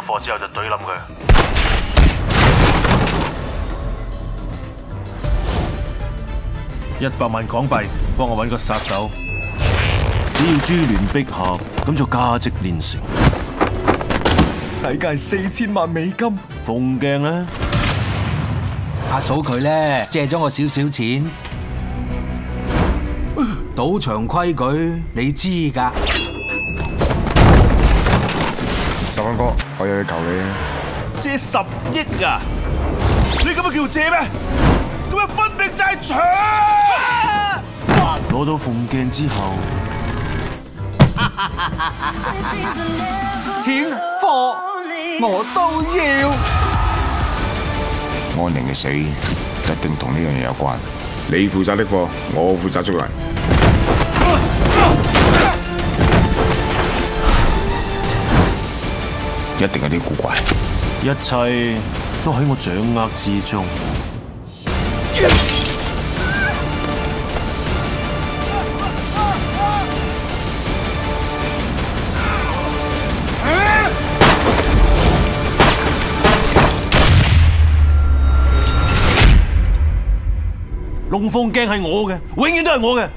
貨之後就懟冧佢。一百萬港幣幫我揾個殺手，只要珠聯璧合，咁就價值連城。底價係四千萬美金。鳳鏡呢？阿嫂佢咧借咗我少少錢，賭場規矩你知㗎。十蚊哥，我有嘢求你啊！借十億啊！你咁樣叫借咩？咁樣分明就係搶！攞到鳳鏡之後，錢貨我都要。安寧嘅死一定同呢樣嘢有關。你負責拎貨，我負責捉人。一定有啲古怪。一切都喺我掌握之中。龍鳳鏡係我嘅，永遠都係我嘅。